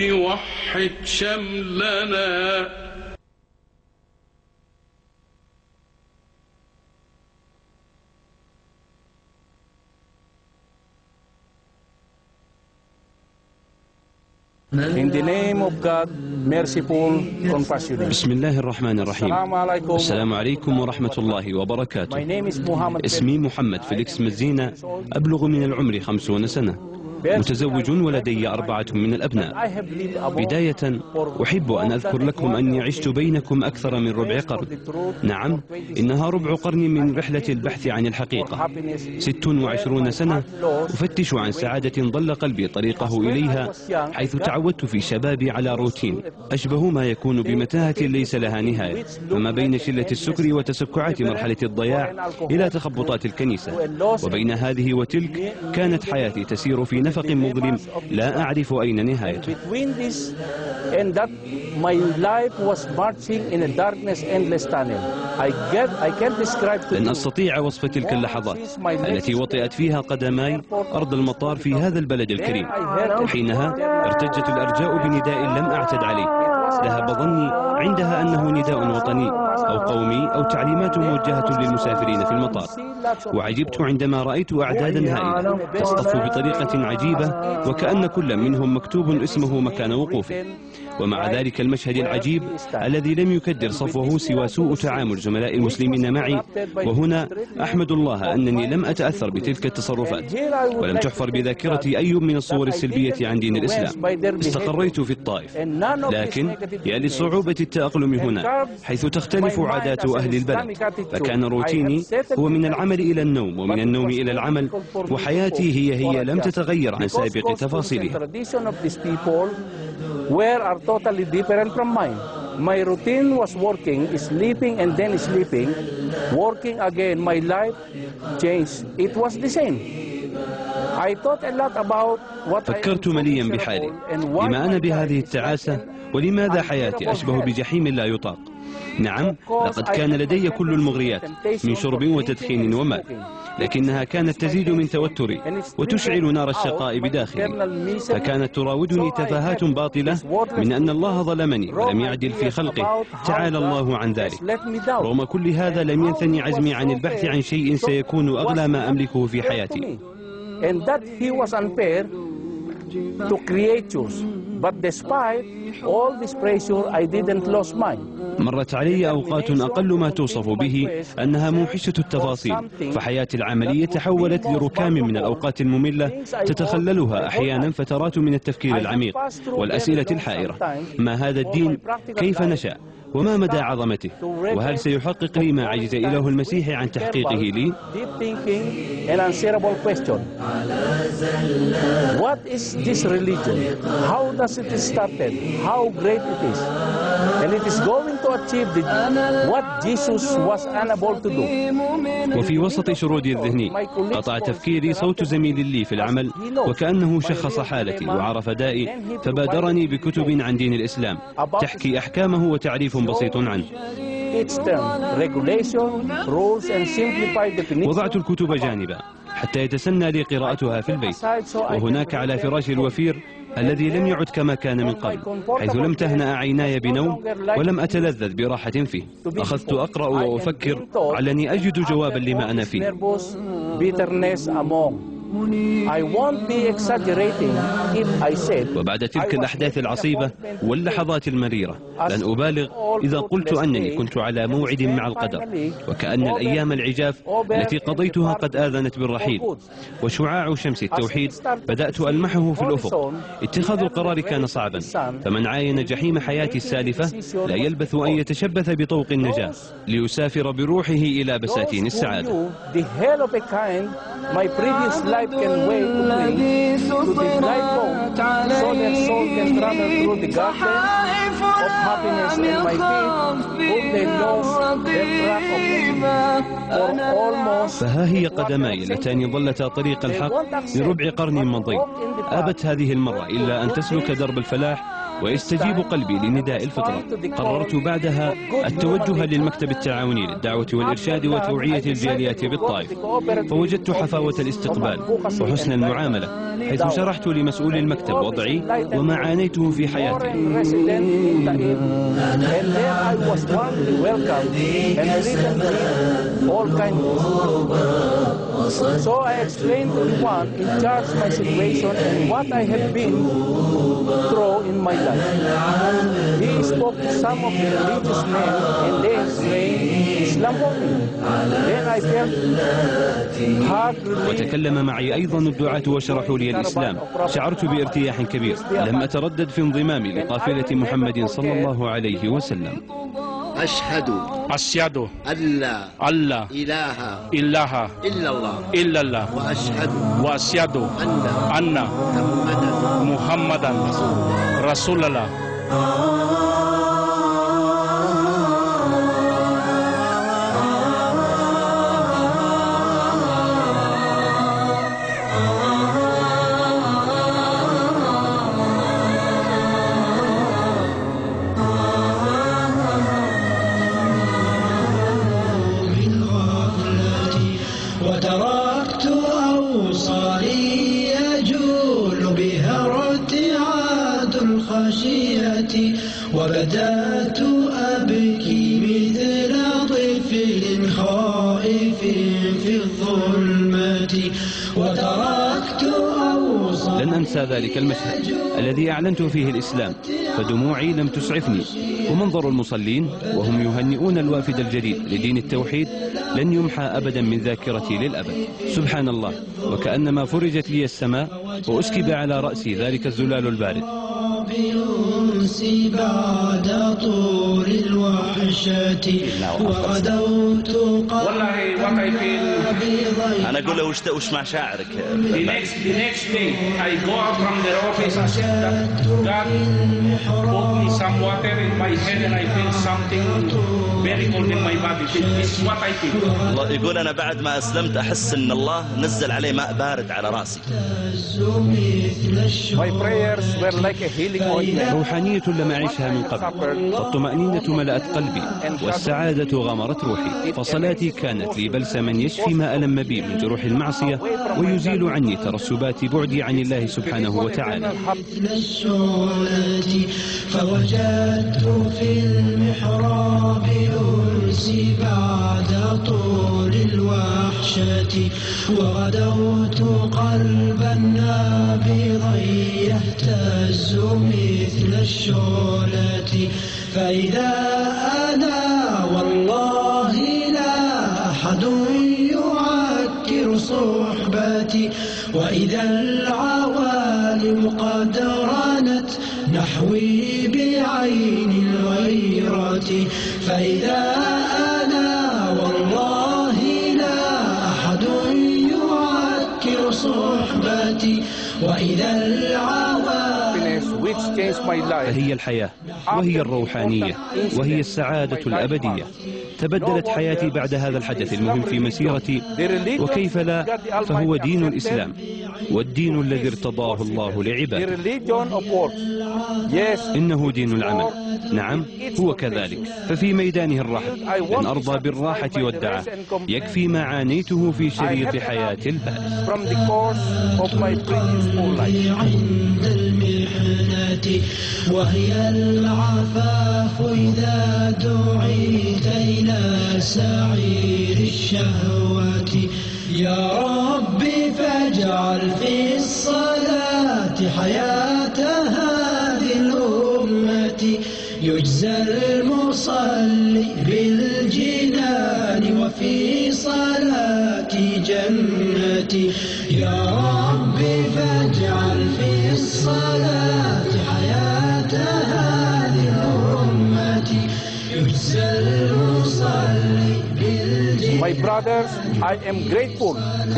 رب وحد شملنا In the name of God, merciful, compassionate. بسم الله الرحمن الرحيم Assalamu alaikum. السلام عليكم ورحمة الله My وبركاته name is Muhammad. اسمي محمد فيليكس مزينة أبلغ من العمر خمسون سنة متزوج ولدي أربعة من الأبناء. بداية أحب أن أذكر لكم أني عشت بينكم أكثر من ربع قرن. نعم إنها ربع قرن من رحلة البحث عن الحقيقة. ست وعشرون سنة أفتش عن سعادة ضل قلبي طريقه إليها حيث تعودت في شبابي على روتين. أشبه ما يكون بمتاهة ليس لها نهاية. فما بين شلة السكر وتسكعات مرحلة الضياع إلى تخبطات الكنيسة. وبين هذه وتلك كانت حياتي تسير في نفق مظلم لا أعرف أين نهايته. لن أستطيع وصف تلك اللحظات التي وطئت فيها قدماي أرض المطار في هذا البلد الكريم. وحينها ارتجت الأرجاء بنداء لم أعتد عليه. ذهب ظني عندها أنه نداء وطني. أو قومي أو تعليمات موجهة للمسافرين في المطار. وعجبت عندما رأيت أعدادا هائلة. تصطف بطريقة عجيبة وكأن كل منهم مكتوب اسمه مكان وقوفه. ومع ذلك المشهد العجيب الذي لم يكدر صفوه سوى سوء تعامل زملاء المسلمين معي. وهنا أحمد الله أنني لم أتأثر بتلك التصرفات ولم تحفر بذاكرتي أي من الصور السلبية عن دين الإسلام. استقريت في الطائف. لكن يا لصعوبة التأقلم هنا حيث تختلف عادات أهل البلد فكان روتيني هو من العمل إلى النوم ومن النوم إلى العمل وحياتي هي هي لم تتغير عن سابق تفاصيلها. My routine was working, sleeping and then sleeping, working again. My life changed. It was the same. I thought a lot about what I am فكرت مليا بحالي لما أنا بهذه التعاسة ولماذا حياتي أشبه بجحيم لا يطاق نعم لقد كان لدي كل المغريات من شرب وتدخين ومال لكنها كانت تزيد من توتري وتشعل نار الشقاء بداخلي. فكانت تراودني تفاهات باطلة من أن الله ظلمني ولم يعدل في خلقه. تعالى الله عن ذلك. رغم كل هذا لم ينثني عزمي عن البحث عن شيء سيكون أغلى ما أملكه في حياتي. And that he was unfair to. But despite all this pressure, I didn't lose mine. مرت علي أوقات أقل ما توصف به أنها موحشة التفاصيل فحياتي العملية تحولت لركام من الأوقات المملة تتخللها أحيانا فترات من التفكير العميق والأسئلة الحائرة. ما هذا الدين؟ كيف نشأ؟ وما مدى عظمته وهل سيحقق لي ما عجز إله المسيح عن تحقيقه لي. What is this religion? How does it started? How great it is? And it is going to achieve the, what Jesus was unable to do. وفي وسط شرودي الذهني قطع تفكيري صوت زميل لي في العمل وكأنه شخص حالتي وعرف دائي فبادرني بكتب عن دين الإسلام تحكي أحكامه وتعريف بسيط عنه. وضعت الكتب جانبا حتى يتسنى لي قراءتها في البيت وهناك على فراشي الوفير الذي لم يعد كما كان من قبل حيث لم تهنأ عيناي بنوم ولم أتلذذ براحة فيه. أخذت أقرأ وأفكر علني أجد جوابا لما أنا فيه. Nervous bitterness among. I won't be exaggerating if I said وبعد تلك الأحداث العصيبة واللحظات المريرة لن أبالغ إذا قلت أنني كنت على موعد مع القدر وكأن الأيام العجاف التي قضيتها قد آذنت بالرحيل. وشعاع شمس التوحيد بدأت ألمحه في الأفق. اتخاذ القرار كان صعبا. فمن عاين جحيم حياتي السالفة لا يلبث أن يتشبث بطوق النجاة ليسافر بروحه إلى بساتين السعادة. Life can wait to bring to the home so their soul can travel through the garden of happiness and my feet whom they lost their track of فها هي قدماي اللتان ظلتا طريق الحق لربع قرن مضي أبت هذه المرة إلا أن تسلك درب الفلاح ويستجيب قلبي لنداء الفطرة قررت بعدها التوجه للمكتب التعاوني للدعوة والإرشاد وتوعية الجاليات بالطائف فوجدت حفاوة الاستقبال وحسن المعاملة حيث شرحت لمسؤول المكتب مكتب وضعي وما عانيته في حياتي So I explained to the one in charge my situation and what I had been through in my life. He spoke to some of the religious men and they explained Islam for me. Then I felt hard وتكلم معي أيضا الدعاة وشرحوا لي الإسلام شعرت بارتياح كبير لم أتردد في انضمامي لقافلة محمد صلى الله عليه وسلم أشهد أشهد أن لا أن لا إله إله إلا الله إلا الله وأشهد وأشهد أن أن محمدا محمدا رسول الله. وبدأت أبكي مثل طفل خائف في الظلمة وتركت أوصالي لن أنسى ذلك المشهد الذي أعلنت فيه الإسلام فدموعي لم تسعفني. ومنظر المصلين وهم يهنئون الوافد الجديد لدين التوحيد لن يمحى أبدا من ذاكرتي للأبد. سبحان الله. وكأنما فرجت لي السماء وأسكب على رأسي ذلك الزلال البارد. أمسي بعد طور الوحشة. وغدوت قلبي أنا أقول له وش وش مع شاعرك؟ يقول أنا بعد ما أسلمت أحس أن الله نزل عليه ماء بارد على رأسي. My روحانية لم أعيشها من قبل. فالطمأنينة ملأت قلبي والسعادة غمرت روحي. فصلاتي كانت لي بلسما يشفي ما ألم بي من جروح المعصية ويزيل عني ترسبات بعدي عن الله سبحانه وتعالى. فوجدت في المحراب أنسي بعد طول الوحشة وغدوت قلبا نابضا يهتز مثل الشعلة فإذا أنا والله لا أحد يعكر صحبتي. وإذا العوالم قد رانت نحوي بعين الغيرة. فإذا أنا والله لا أحد يعكر صحبتي. وإذا العوالم فهي الحياة وهي الروحانية وهي السعادة الأبدية. تبدلت حياتي بعد هذا الحدث المهم في مسيرتي وكيف لا فهو دين الإسلام والدين الذي ارتضاه الله لعباده. إنه دين العمل. نعم هو كذلك. ففي ميدانه الرحب لن أرضى بالراحة والدعة يكفي ما عانيته في شريط حياتي البائس وهي العفاف إذا دعيت إلى سعير الشهوات. يا ربي فاجعل في الصلاة حياة هذه الأمة. يجزى المصلي بالجنان وفي صلاتي جنتي يا ربي فاجعل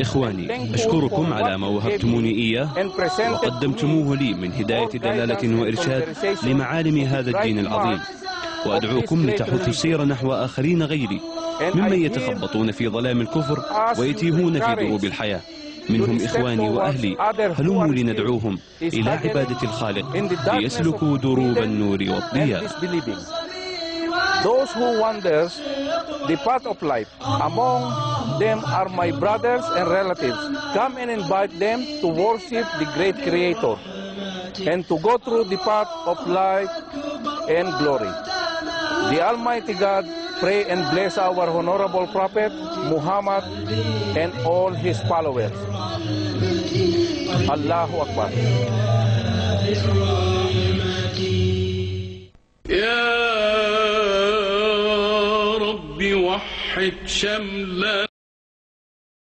إخواني أشكركم على ما وهبتموني إياه وقدمتموه لي من هداية دلالة وإرشاد لمعالم هذا الدين العظيم. وأدعوكم لتحثوا السير نحو آخرين غيري ممن يتخبطون في ظلام الكفر ويتيهون في دروب الحياة. منهم إخواني وأهلي هلموا لندعوهم إلى عبادة الخالق ليسلكوا دروب النور والضياء. Those who wander the path of life, among them are my brothers and relatives. Come and invite them to worship the great Creator. and to go through the path of life and glory. The Almighty God pray and bless our honorable Prophet Muhammad and all his followers. Allahu Akbar. يا رب وحد شملنا